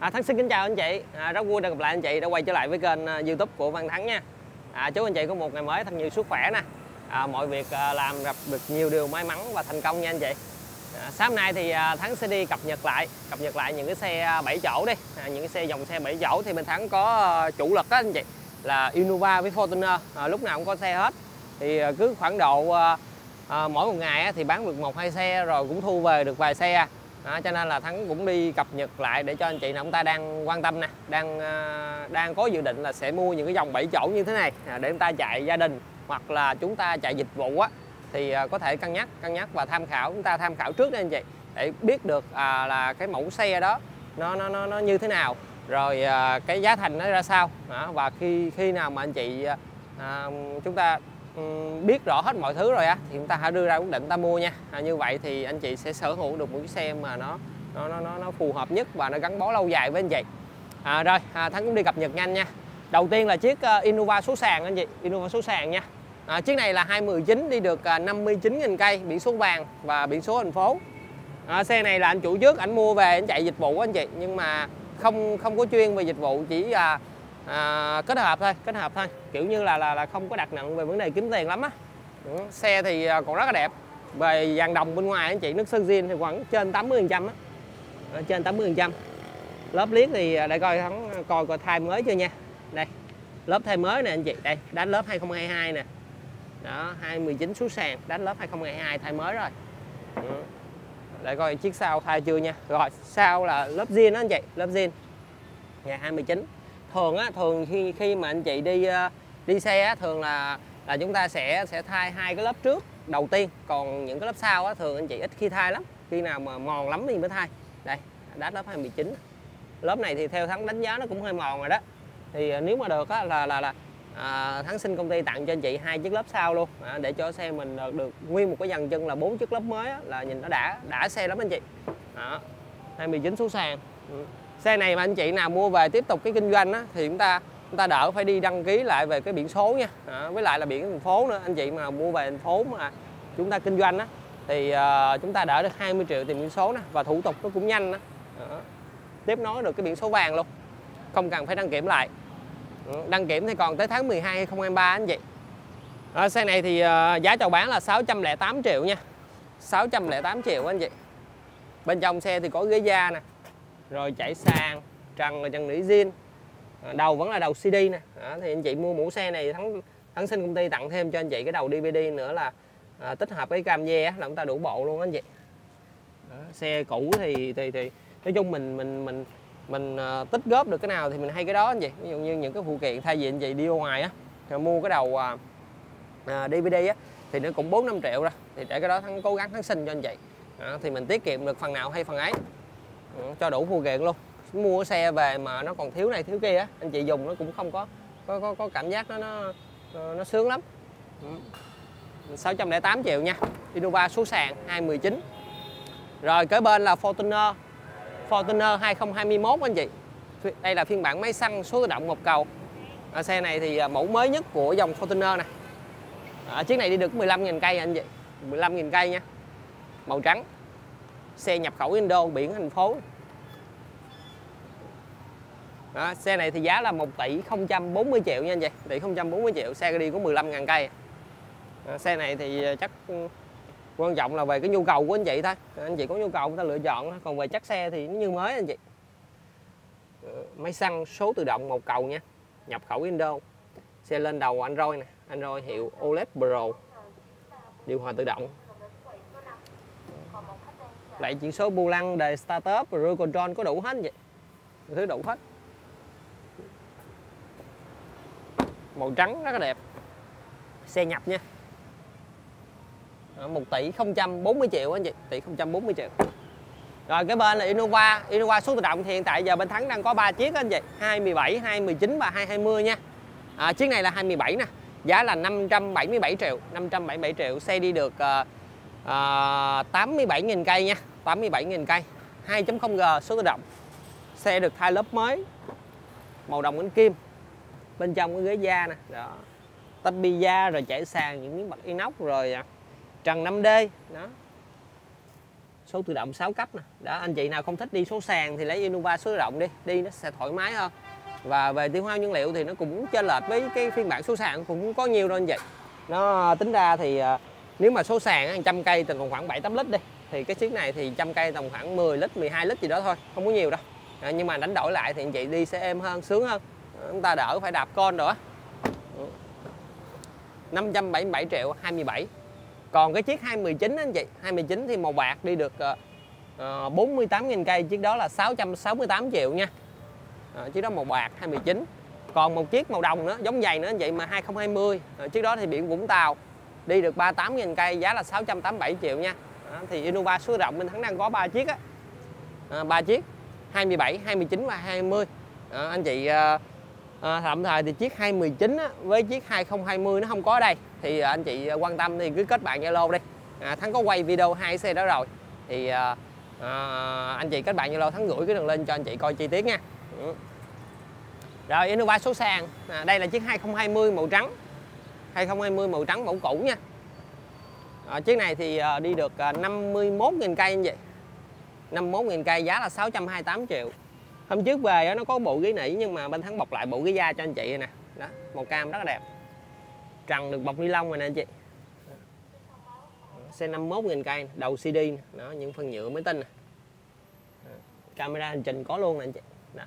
À, Thắng xin kính chào anh chị, à, rất vui được gặp lại anh chị đã quay trở lại với kênh uh, YouTube của Văn Thắng nha. À, chúc anh chị có một ngày mới thật nhiều sức khỏe nè, à, mọi việc uh, làm gặp được nhiều điều may mắn và thành công nha anh chị. À, sáng nay thì uh, Thắng sẽ đi cập nhật lại, cập nhật lại những cái xe 7 chỗ đi, à, những cái xe dòng xe 7 chỗ thì mình Thắng có uh, chủ lực đó anh chị là Innova với Fortuner, à, lúc nào cũng có xe hết. Thì uh, cứ khoảng độ uh, uh, mỗi một ngày uh, thì bán được một hai xe rồi cũng thu về được vài xe đó, cho nên là thắng cũng đi cập nhật lại để cho anh chị nào chúng ta đang quan tâm nè đang ờ, đang có dự định là sẽ mua những cái dòng 7 chỗ như thế này à, để chúng ta chạy gia đình hoặc là chúng ta chạy dịch vụ á thì ờ, có thể cân nhắc cân nhắc và tham khảo chúng ta tham khảo trước đi anh chị để biết được à, là cái mẫu xe đó nó nó nó, nó như thế nào rồi à, cái giá thành nó ra sao. Đó, và khi khi nào mà anh chị à, chúng ta Ừ, biết rõ hết mọi thứ rồi á thì chúng ta hãy đưa ra quyết định ta mua nha. À, như vậy thì anh chị sẽ sở hữu được một chiếc xe mà nó nó nó nó phù hợp nhất và nó gắn bó lâu dài với anh chị. À, rồi à, thắng cũng đi cập nhật nhanh nha. Đầu tiên là chiếc uh, Innova số sàn anh chị Innova số sàn nha. À, chiếc này là 2019 đi được à, uh, 59.000 cây biển số vàng và biển số thành phố. À, xe này là anh chủ trước ảnh mua về anh chạy dịch vụ anh chị nhưng mà không không có chuyên về dịch vụ chỉ là à, kết hợp thôi kết hợp thôi. Kiểu như là là, là không có đặt nặng về vấn đề kiếm tiền lắm á. Xe thì à, còn rất là đẹp. Về vàng đồng bên ngoài anh chị nước sơn zin thì khoảng trên 80 phần trăm á. Trên 80 phần trăm. Lớp liếc thì à, để coi thắng coi coi thay mới chưa nha. Đây lớp thay mới nè anh chị. Đây đánh lớp 2022 nè. Đó 219 số sàn đánh lớp 2022 thay mới rồi. Để coi chiếc sau thay chưa nha. Rồi sau là lớp zin đó anh chị lớp zin ngày 29 thường á thường khi khi mà anh chị đi ờ, đi xe á, thường là là chúng ta sẽ sẽ thay hai cái lớp trước đầu tiên. Còn những cái lớp sau á, thường anh chị ít khi thay lắm. Khi nào mà mòn lắm thì mới thay. Đây đát lớp 2019 lớp này thì theo thắng đánh giá nó cũng hơi mòn rồi đó. Thì ờ, nếu mà được á, là là là à, thắng xin công ty tặng cho anh chị hai chiếc lớp sau luôn. À, để cho xe mình được, được nguyên một cái dàn chân là bốn chiếc lớp mới á, là nhìn nó đã đã xe lắm anh chị. Đó 29 số sàn. Ừ xe này mà anh chị nào mua về tiếp tục cái kinh doanh á, thì chúng ta chúng ta đỡ phải đi đăng ký lại về cái biển số nha. À, với lại là biển thành phố nữa. Anh chị mà mua về thành phố mà chúng ta kinh doanh á thì uh, chúng ta đỡ được 20 triệu tiền biển số nè và thủ tục nó cũng nhanh đó. đó. tiếp nối được cái biển số vàng luôn. Không cần phải đăng kiểm lại. Đăng kiểm thì còn tới tháng 12 2023 anh chị. À, xe này thì uh, giá chào bán là 608 triệu nha. 608 triệu anh chị. Bên trong xe thì có ghế da nè rồi chạy sàn trần là trần nỉ zin à, đầu vẫn là đầu CD nè. Đó, thì anh chị mua mũ xe này thắng thắng xin công ty tặng thêm cho anh chị cái đầu DVD nữa là à, tích hợp cái cam ve là chúng ta đủ bộ luôn anh chị. Đó, xe cũ thì thì thì nói chung mình mình mình mình à, tích góp được cái nào thì mình hay cái đó anh chị. Ví dụ như những cái phụ kiện thay vì anh chị đi ra ngoài á thì mua cái đầu à, à, DVD á thì nó cũng bốn năm triệu ra thì để cái đó thắng cố gắng thắng xin cho anh chị. Đó, thì mình tiết kiệm được phần nào hay phần ấy. Ừ, cho đủ phụ kiện luôn. Mua xe về mà nó còn thiếu này thiếu kia á anh chị dùng nó cũng không có có có, có cảm giác nó nó nó sướng lắm. Ừ. 608 triệu nha. Innova số sàn 2019 rồi kế bên là Fortuner. Fortuner 2021 anh chị. Đây là phiên bản máy xăng số tự động một cầu. À, xe này thì à, mẫu mới nhất của dòng Fortuner này. À, chiếc này đi được 15.000 cây anh chị. 15.000 cây nha. Màu trắng xe nhập khẩu Indo biển thành phố. Đó, xe này thì giá là 1 tỷ 040 triệu nha anh chị. Tỷ 040 triệu xe đi có 15 ngàn cây. Đó, xe này thì ờ, chắc ừ, quan trọng là về cái nhu cầu của anh chị thôi. Anh chị có nhu cầu người ta lựa chọn còn về chắc xe thì nó như mới anh chị. Ờ, máy xăng số tự động một cầu nha nhập khẩu Indo. Xe lên đầu Android nè Android hiệu OLED Pro điều hòa tự động lại chỉ số bu lăng đề startup rồi control có đủ hết vậy? Thứ đủ hết. Màu trắng rất là đẹp. Xe nhập nha. 1 tỷ 040 triệu anh chị tỷ 040 triệu. Rồi cái bên là Innova. Innova số tự động thì hiện tại giờ bên Thắng đang có 3 chiếc anh chị 217 219 và 220 nha. À, chiếc này là 27 nè. Giá là 577 triệu 577 triệu. Xe đi được uh, Ờ, à, 87.000 cây nha. 87.000 cây. 2.0G số tự động. Xe được thay lớp mới. Màu đồng ánh kim. Bên trong cái ghế da nè. Đó. Tắp bi da rồi chảy sàn những miếng bạc inox rồi à, trần 5D đó. Số tự động 6 cấp nè. Đó anh chị nào không thích đi số sàn thì lấy Innova số tự động đi. Đi nó sẽ thoải mái hơn. Và về tiêu hao nhiên liệu thì nó cũng chênh lệch với cái phiên bản số sàn cũng có nhiều đâu anh chị. Nó tính ra thì à, nếu mà số sàn á, trăm cây tầm khoảng 7 8 lít đi thì cái chiếc này thì trăm cây tầm khoảng 10 lít 12 lít gì đó thôi không có nhiều đâu. À, nhưng mà đánh đổi lại thì anh chị đi sẽ êm hơn sướng hơn. À, chúng ta đỡ phải đạp con nữa. Ừ. 577 triệu 27 còn cái chiếc 219 anh chị 219 thì màu bạc đi được uh, uh, 48.000 cây chiếc đó là 668 triệu nha. À, chiếc đó màu bạc 219 còn một chiếc màu đồng nữa giống giày nữa anh chị mà 2020 à, ờ, chiếc đó thì biển Vũng Tàu đi được 38.000 cây giá là 687 triệu nha. À, thì Innova số rộng mình thắng đang có 3 chiếc á. À, 3 chiếc 27 29 và 20 à, anh chị à, à, tạm thời thì chiếc 219 á, với chiếc 2020 nó không có ở đây. Thì à, anh chị à, quan tâm thì cứ kết bạn Zalo đi. À, thắng có quay video hai xe đó rồi. Thì à, à, anh chị kết bạn Zalo thắng gửi cái đường link cho anh chị coi chi tiết nha. Ừ. rồi Innova số sàn à, đây là chiếc 2020 màu trắng. 2020 màu trắng mẫu cũ nha. À, chiếc này thì à, đi được ờ, à, 51.000 cây như vậy 51.000 cây giá là 628 triệu. Hôm trước về nó có bộ ghế nỉ nhưng mà bên thắng bọc lại bộ ghế da cho anh chị nè. Đó màu cam rất là đẹp. Trần được bọc ni lông rồi nè anh chị. Xe 51.000 cây đầu CD đó những phần nhựa mới tinh nè. Camera hành trình có luôn nè anh chị đó.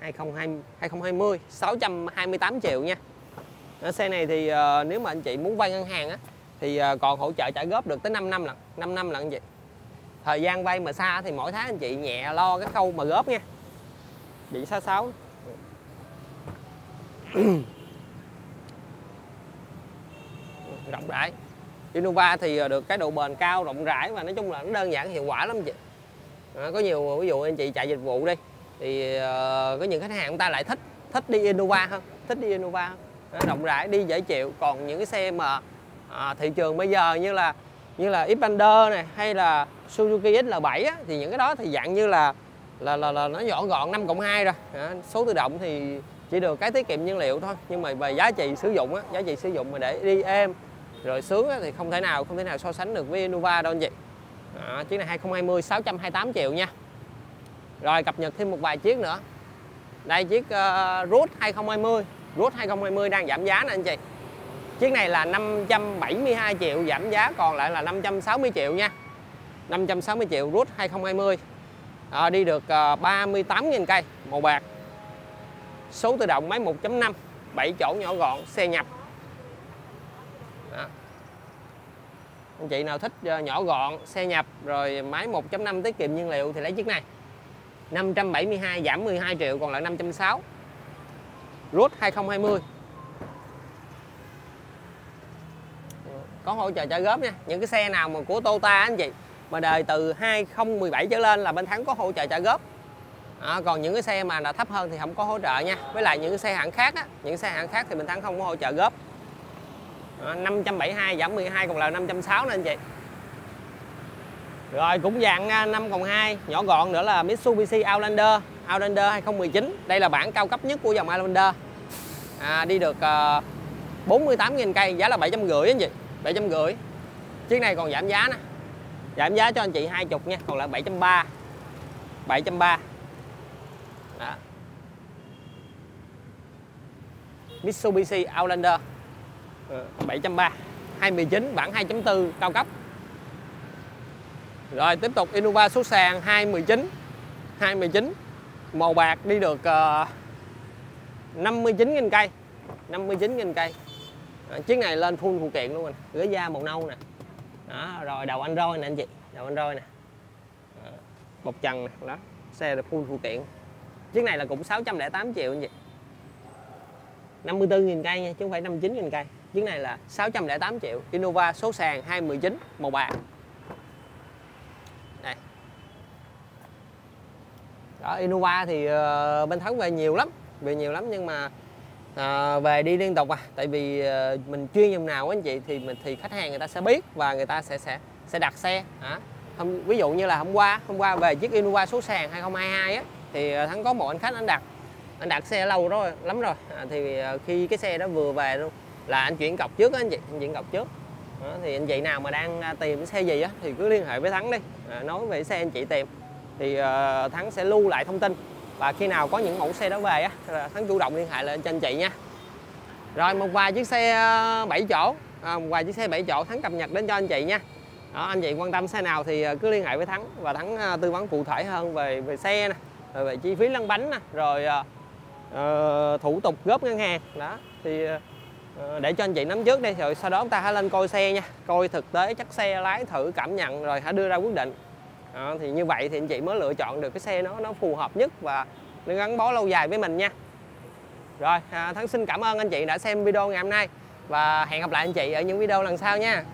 2020 2020 628 triệu nha. Ở xe này thì uh, nếu mà anh chị muốn vay ngân hàng á thì uh, còn hỗ trợ trả góp được tới 5 năm lận 5 năm lận anh chị. Thời gian vay mà xa thì mỗi tháng anh chị nhẹ lo cái khâu mà góp nha. Bị xa sáu rộng rãi. Innova thì ờ, được cái độ bền cao rộng rãi và nói chung là nó đơn giản hiệu quả lắm chị. À, có nhiều ví dụ anh chị chạy dịch vụ đi thì uh, có những khách hàng chúng ta lại thích thích đi Innova hơn thích đi Innova hơn. Ờ, rộng rãi đi dễ chịu. Còn những cái xe mà à, thị trường bây giờ như là như là Xpander này hay là Suzuki XL7 á, thì những cái đó thì dạng như là là là, là nó nhỏ gọn 5 cộng 2 rồi. À, số tự động thì chỉ được cái tiết kiệm nhiên liệu thôi. Nhưng mà về giá trị sử dụng á, giá trị sử dụng mà để đi êm rồi sướng á, thì không thể nào không thể nào so sánh được với Innova đâu anh chị. À, chiếc này 2020 628 triệu nha rồi cập nhật thêm một vài chiếc nữa. Đây chiếc uh, Root 2020 Root 2020 đang giảm giá nè anh chị. Chiếc này là 572 triệu giảm giá còn lại là 560 triệu nha. 560 triệu Root 2020 à, đi được ờ, uh, 38.000 cây màu bạc. Số tự động máy 1.5 7 chỗ nhỏ gọn xe nhập. Đó. anh chị nào thích uh, nhỏ gọn xe nhập rồi máy 1.5 tiết kiệm nhiên liệu thì lấy chiếc này. 572 giảm 12 triệu còn lại 560 Root 2020 có hỗ trợ trả góp nha. Những cái xe nào mà của Toyota anh chị mà đời từ 2017 trở lên là bên thắng có hỗ trợ trả góp. À, còn những cái xe mà là thấp hơn thì không có hỗ trợ nha. Với lại những cái xe hãng khác á những xe hãng khác thì mình thắng không có hỗ trợ góp. À, 572 giảm 12 còn là 560 nè anh chị rồi cũng dạng 5 à, cộng 2 nhỏ gọn nữa là Mitsubishi Outlander Outlander 2019 đây là bản cao cấp nhất của dòng Outlander. À, đi được ờ, uh, 48.000 cây giá là 750 anh chị 750 chiếc này còn giảm giá nè. Giảm giá cho anh chị 20 nha còn lại 730 730 đó. Mitsubishi Outlander 730 29 bản 2.4 cao cấp rồi tiếp tục Innova số sàn 219 219 màu bạc đi được ờ, uh, 59.000 cây. 59.000 cây. À, chiếc này lên full phụ kiện luôn anh. Ghế da màu nâu nè. Đó rồi đầu android nè anh chị. Đầu android nè. Đó. bọc trần nè. Đó xe là full phụ kiện. Chiếc này là cũng 608 triệu anh chị. 54.000 cây nha chứ không phải 59.000 cây. Chiếc này là 608 triệu. Innova số sàn 219 màu bạc. Ở Innova thì uh, bên Thắng về nhiều lắm về nhiều lắm nhưng mà à, về đi liên tục à. Tại vì à, mình chuyên dòng nào anh chị thì mình thì khách hàng người ta sẽ biết và người ta sẽ sẽ sẽ đặt xe à. Hôm, ví dụ như là hôm qua hôm qua về chiếc Innova số sàn 2022 á thì à, thắng có một anh khách anh đặt anh đặt xe lâu rồi lắm rồi. À, thì à, khi cái xe đó vừa về luôn là anh chuyển cọc trước á anh chị anh chuyển cọc trước. Đó, thì anh chị nào mà đang à, tìm cái xe gì á thì cứ liên hệ với Thắng đi. À, nói về xe anh chị tìm thì ờ, Thắng sẽ lưu lại thông tin. Và khi nào có những mẫu xe đó về á Thắng chủ động liên hệ lên cho anh chị nha. Rồi một vài chiếc xe ờ, 7 chỗ. À, một vài chiếc xe 7 chỗ Thắng cập nhật đến cho anh chị nha. Đó, anh chị quan tâm xe nào thì cứ liên hệ với Thắng. Và Thắng tư vấn cụ thể hơn về về xe nè rồi về chi phí lăn bánh nè rồi uh, thủ tục góp ngân hàng. Đó thì uh, để cho anh chị nắm trước đi. Rồi sau đó chúng ta hãy lên coi xe nha. Coi thực tế chắc xe lái thử cảm nhận rồi hãy đưa ra quyết định đó, thì như vậy thì anh chị mới lựa chọn được cái xe nó nó phù hợp nhất và nó gắn bó lâu dài với mình nha. Rồi à, thắng xin cảm ơn anh chị đã xem video ngày hôm nay và hẹn gặp lại anh chị ở những video lần sau nha.